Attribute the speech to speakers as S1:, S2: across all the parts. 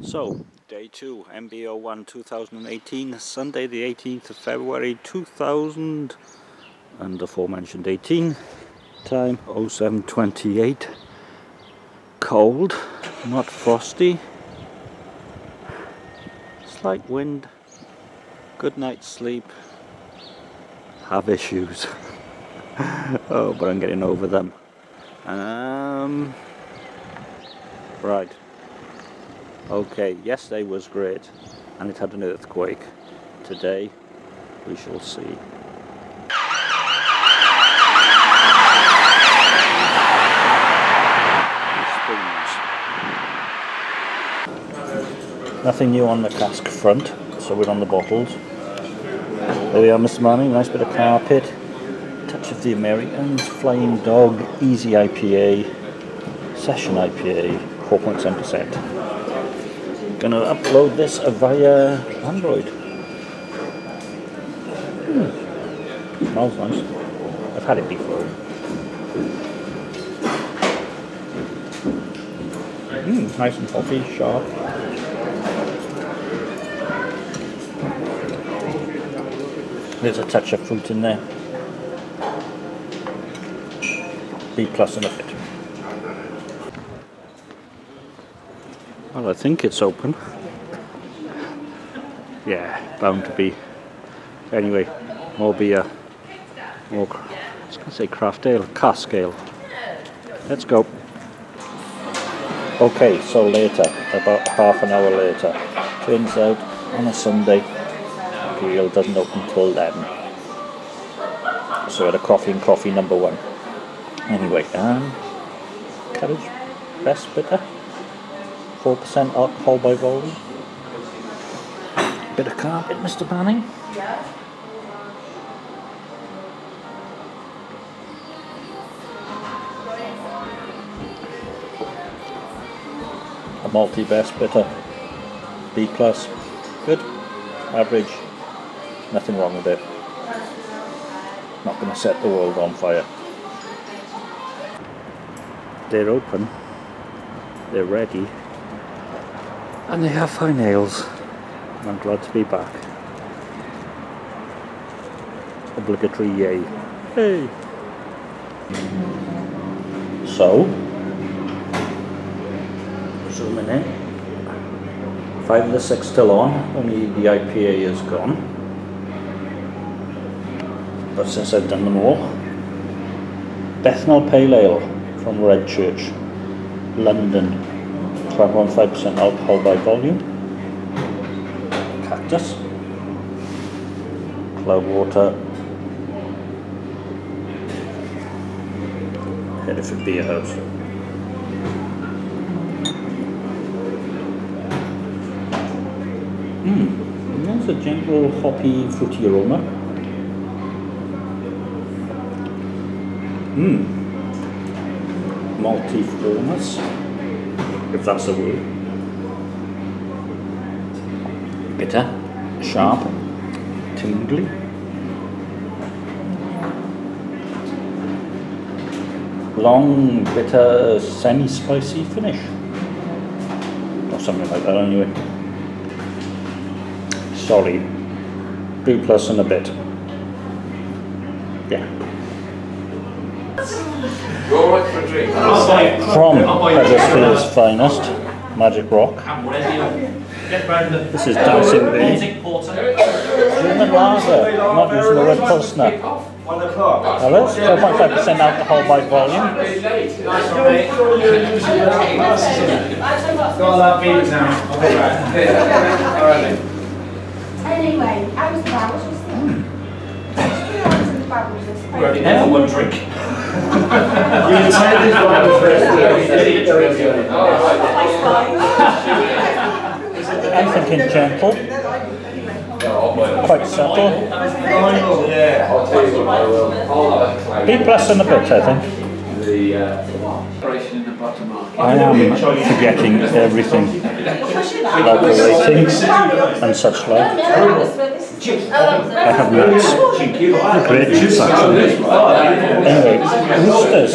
S1: So, day two, MBO1 2018, Sunday the 18th of February 2000 and the aforementioned 18, time 0728, cold, not frosty, slight wind, good night's sleep, have issues, oh but I'm getting over them. Um, right. Okay, yesterday was great and it had an earthquake. Today we shall see. Nothing new on the cask front, so we're on the bottles. There we are, Mr. Manning, nice bit of carpet. Touch of the Americans, Flying Dog, Easy IPA, Session IPA, 4.7% gonna upload this via Android. Hmm. Smells nice. I've had it before. Hmm, nice and coffee, sharp. There's a touch of fruit in there. B plus and a bit. Well, I think it's open. Yeah, bound to be. Anyway, more beer. More, I was going to say craft ale, cask ale. Let's go. Okay, so later, about half an hour later, turns out on a Sunday, Imperial doesn't open till 11. So I had a coffee and coffee number one. Anyway, um, courage, best bitter. 4% alcohol by volume. Bit of carpet, Mr. Banning. A multi-best bitter. B plus. Good. Average. Nothing wrong with it. Not going to set the world on fire. They're open. They're ready and they have fine nails. I'm glad to be back. Obligatory yay. Hey! So, zooming in. Five of the six still on, only the IPA is gone. But since I've done them all, Bethnal Pale Ale from Red Church, London, 12.15% alcohol by volume. Cactus. Cloudwater. Hereford Beer House. Mmm, that's a gentle hoppy fruity aroma. Mmm, malty fullness if that's a word. Bitter, sharp, tingly. Long, bitter, semi-spicy finish. Or something like that anyway. Sorry. B plus and a bit. Yeah. From Huddersfield's finest, Magic Rock. This is Dancing Bee. German lager, not using the word Pilsner. Colours, 12.5% alcohol by volume.
S2: Anyway, I was
S3: the Never one drink.
S2: you
S3: intended
S1: I'm thinking gentle, quite subtle. Be plus and a bit, I think. I am forgetting everything, like the ratings and such like. I have nuts. Great juice actually. Anyway, roosters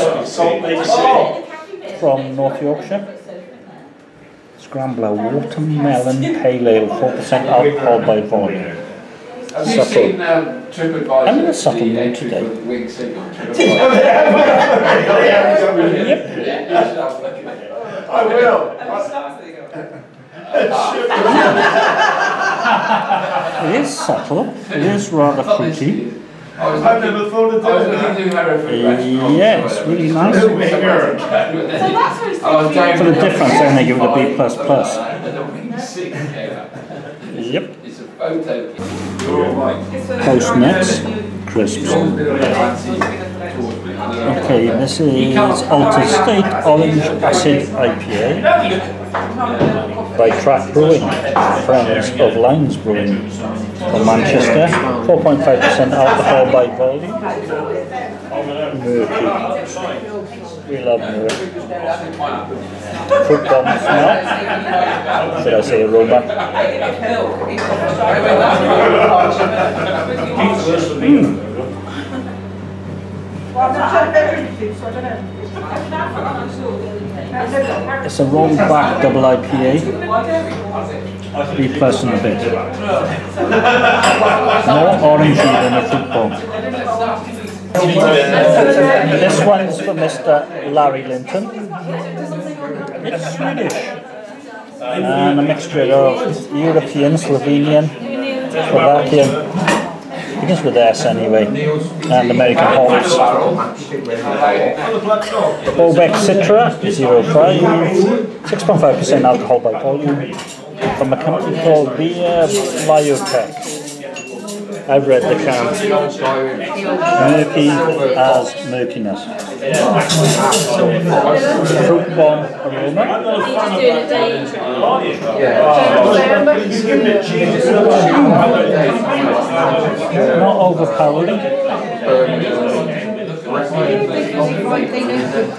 S1: from North Yorkshire. Scrambler watermelon pale ale, 4% alcohol by volume.
S4: Have you
S1: Supple.
S4: seen um, TripAdvisor?
S1: I'm in a supple
S4: the, uh,
S1: mood today.
S4: people with Wing Sig on
S2: I will.
S1: It is subtle, it is rather fruity.
S4: I was
S2: I've
S4: looking,
S2: never thought of
S4: I was
S2: doing
S4: looking
S2: that.
S4: to Harrow for a restaurant.
S1: Yeah, it's really nice. For.
S3: So that's what it's
S4: I was
S3: like.
S4: down
S1: the difference, I'm gonna give it a B plus plus.
S4: And the Wing Sig came up.
S1: Yep.
S4: It's a photo. You're all right.
S1: Post nuts, crisps. Okay, this is Alter State Orange Acid IPA by Track Brewing, Friends of Lines Brewing from Manchester. 4.5% alcohol by volume. Murky. We love murky. Fruit bomb smell. Should I say aroma?
S2: Well, I'm not sure if they're into, so I don't know.
S1: It's a rolled back double IPA. B plus and a bit. More orangey than a fruit bomb. This one's for Mr. Larry Linton. It's Swedish. And a mixture of European, Slovenian, Slovakian. Begins with S anyway. And American hops. Bowbeck Citra, 05, 6.5% alcohol by volume, from a company called Beer Biotech. I've read the can. Murky as murkiness. Fruit bomb aroma. Not overpowering.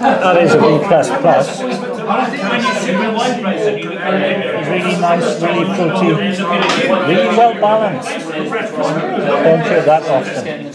S1: That is a B plus plus. Really nice, really fruity, really well balanced. Don't hear that often.